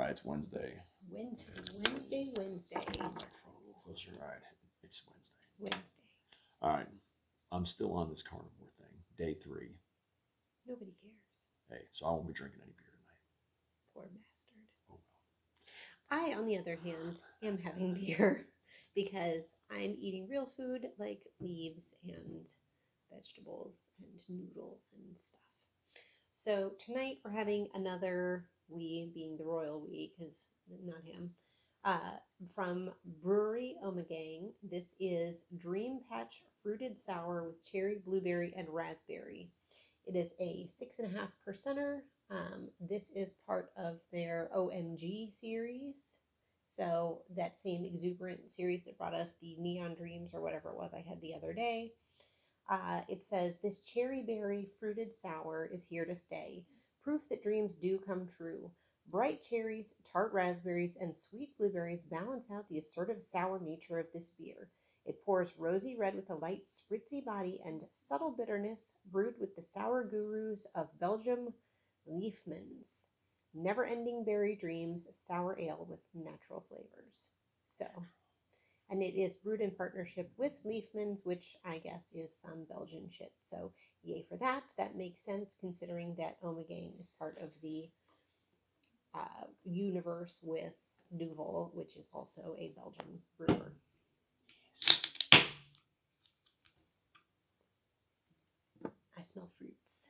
All right, it's Wednesday. Wednesday, Wednesday, Wednesday, Microphone a little closer. All right, it's Wednesday. Wednesday. All right, I'm still on this carnivore thing. Day three. Nobody cares. Hey, so I won't be drinking any beer tonight. Poor bastard. Oh well. I, on the other hand, am having beer because I'm eating real food like leaves and vegetables and noodles and stuff. So tonight we're having another we being the royal we because not him uh, from brewery Ommegang. This is dream patch fruited sour with cherry blueberry and raspberry. It is a six and a half percenter. Um, this is part of their omg series. So that same exuberant series that brought us the neon dreams or whatever it was i had the other day. Uh, it says this cherry berry fruited sour is here to stay proof that dreams do come true Bright cherries, tart raspberries, and sweet blueberries balance out the assertive sour nature of this beer. It pours rosy red with a light, spritzy body and subtle bitterness, brewed with the sour gurus of Belgium, Liefmans. Never ending berry dreams, sour ale with natural flavors. So, and it is brewed in partnership with Liefmans, which I guess is some Belgian shit. So, yay for that. That makes sense considering that Ommegang is part of the uh, universe with Duvel, which is also a Belgian brewer. I smell fruits.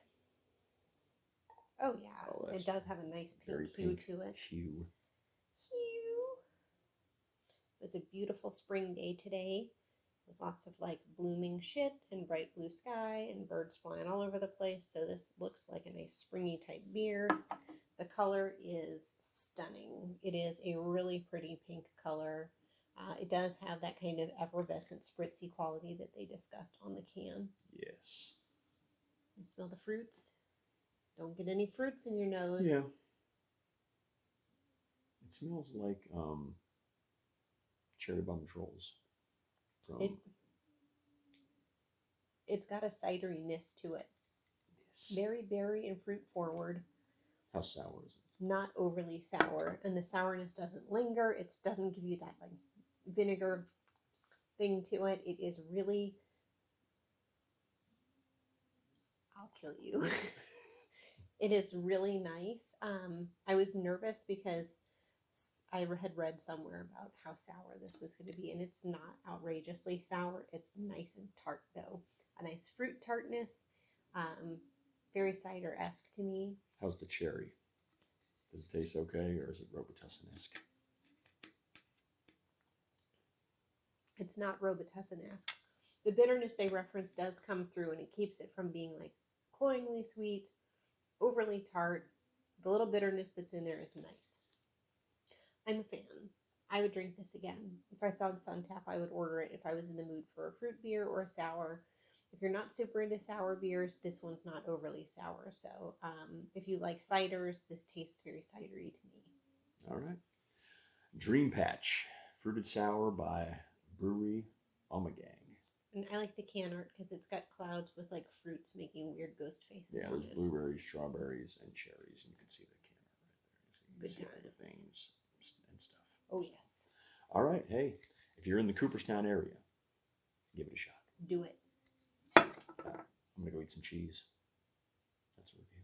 Oh yeah, Oh, it does have a nice pink hue to it. Hue. It was a beautiful spring day today with lots of like blooming shit and bright blue sky and birds flying all over the place. So this looks like a nice springy type beer. The color is stunning. It is a really pretty pink color. Uh, it does have that kind of effervescent, spritzy quality that they discussed on the can. Yes. You smell the fruits. Don't get any fruits in your nose. Yeah. It smells like um, cherry bomb trolls. From It it's got a cideriness to it. this. Very berry and fruit forward. How sour is it? Not overly sour, and the sourness doesn't linger. It doesn't give you that like vinegar thing to it. It is really. I'll kill you. it is really nice. Um, I was nervous because I had read somewhere about how sour this was going to be, and it's not outrageously sour. It's nice and tart, though. A nice fruit tartness, um, very cider esque to me. How's the cherry? Does it taste okay, or is it Robitussin-esque? It's not Robitussin esque. The bitterness they reference does come through, and it keeps it from being like cloyingly sweet, overly tart. The little bitterness that's in there is nice. I'm a fan. I would drink this again. If I saw this on tap, I would order it if I was in the mood for a fruit beer or a sour. If you're not super into sour beers, this one's not overly sour. So um, if you like ciders, this tastes very cidery to me. All right. Dream Patch, fruited sour by Brewery Ommegang. And I like the can art because it's got clouds with like fruits making weird ghost faces. Yeah, there's blueberries, strawberries, and cherries, and you can see the can art right there. So you can Good see all the things. Oh, yes. All right. Hey, if you're in the Cooperstown area, give it a shot. Do it. I'm going to go eat some cheese. That's a review.